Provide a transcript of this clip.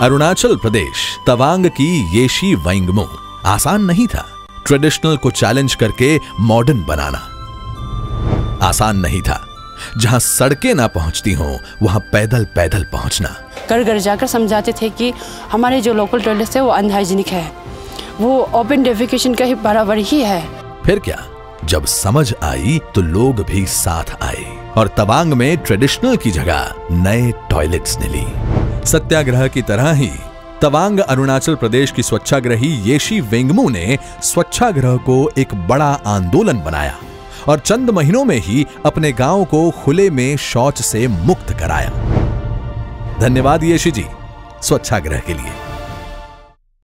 अरुणाचल प्रदेश तवांग की येशी वैंगमो आसान नहीं था। ट्रेडिशनल को चैलेंज करके मॉडर्न बनाना। आसान नहीं था। जहाँ सड़कें ना पहुँचती हों वहाँ पैदल पैदल पहुँचना। घर घर जाकर समझाते थे कि हमारे जो लोकल टॉयलेट्स है वो अनहाइजीनिक है। वो ओपन डेफिकेशन का ही बराबर ही है। फिर क्या? जब समझ आई तो लोग भी साथ आए। और तवांग में ट्रेडिशनल की जगह नए टॉयलेट्स ने ली। सत्याग्रह की तरह ही। तवांग अरुणाचल प्रदेश की स्वच्छाग्रही येशी वेंगमू ने स्वच्छाग्रह को एक बड़ा आंदोलन बनाया और चंद महीनों में ही अपने गाँव को खुले में शौच से मुक्त कराया। धन्यवाद येशी जी, स्वच्छाग्रह के लिए।